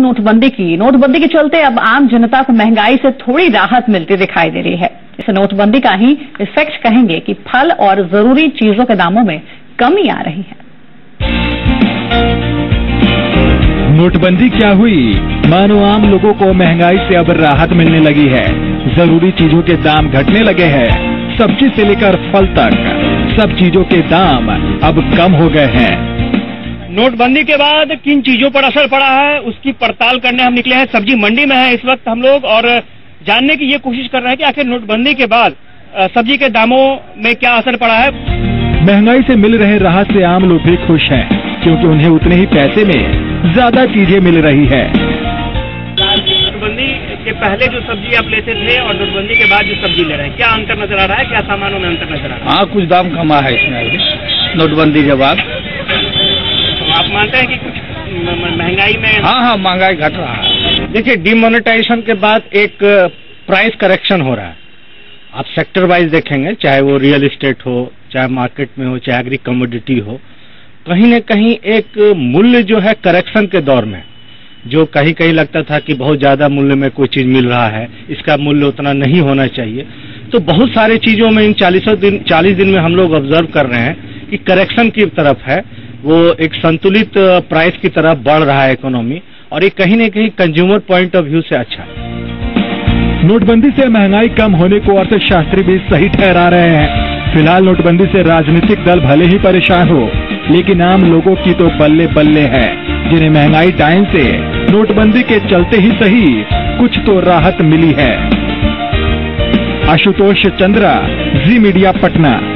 नोटबंदी की। नोटबंदी के चलते अब आम जनता को महँगाई से थोड़ी राहत मिलती दिखाई दे रही है। इसे नोटबंदी का ही इफ़ेक्ट कहेंगे कि फल और ज़रूरी चीज़ों के दामों में कमी आ रही है। नोटबंदी क्या हुई? मानो आम लोगों को महँगाई से अब राहत मिलने लगी है। ज़रूरी चीज़ों के दाम घटने लगे हैं। सब्ज़ी से लेकर फल तक, सब चीज़ों के दाम अब कम हो गए हैं। नोटबंदी के बाद किन चीज़ों पर असर पड़ा है उसकी पड़ताल करने हम निकले हैं। सब्ज़ी मंडी में है इस वक्त हम लोग और जानने की ये कोशिश कर रहे हैं कि आखिर नोटबंदी के बाद सब्ज़ी के दामों में क्या असर पड़ा है? महँगाई से मिल रहे राहत से आम लोग भी खुश हैं क्योंकि उन्हें उतने ही पैसे में ज़्यादा चीज़ें मिल रही है। नोटबंदी के पहले जो सब्ज़ी आप लेते थे और नोटबंदी के बाद जो सब्ज़ी ले रहे हैं क्या अंतर नज़र आ रहा है? क्या सामानों में अंतर नज़र आ रहा है? हाँ कुछ दाम कमा है इसमें नोटबंदी के बाद। मानते हैं कि कुछ महँगाई में हाँ हाँ महँगाई घट रहा है। देखिए डिमोनेटाइजेशन के बाद एक प्राइस करेक्शन हो रहा है। आप सेक्टर वाइज देखेंगे, चाहे वो रियल इस्टेट हो, चाहे मार्केट में हो, चाहे एग्री कमोडिटी हो, कहीं न कहीं एक मूल्य जो है करेक्शन के दौर में, जो कहीं कहीं लगता था कि बहुत ज़्यादा मूल्य में कोई चीज़ मिल रहा है, इसका मूल्य उतना नहीं होना चाहिए। तो बहुत सारे चीज़ों में इन चालीसों दिन, चालीस दिन में हम लोग ऑब्ज़र्व कर रहे हैं कि करेक्शन की तरफ़ है। वो एक संतुलित प्राइस की तरफ़ बढ़ रहा है इकोनॉमी और ये कहीं न कहीं कंज्यूमर पॉइंट ऑफ़ व्यू से अच्छा है। नोटबंदी से महँगाई कम होने को अर्थशास्त्री भी सही ठहरा रहे हैं। फ़िलहाल नोटबंदी से राजनीतिक दल भले ही परेशान हो, लेकिन आम लोगों की तो बल्ले बल्ले है, जिन्हें महँगाई टाइम से नोटबंदी के चलते ही सही कुछ तो राहत मिली है। आशुतोष चंद्रा, जी मीडिया, पटना।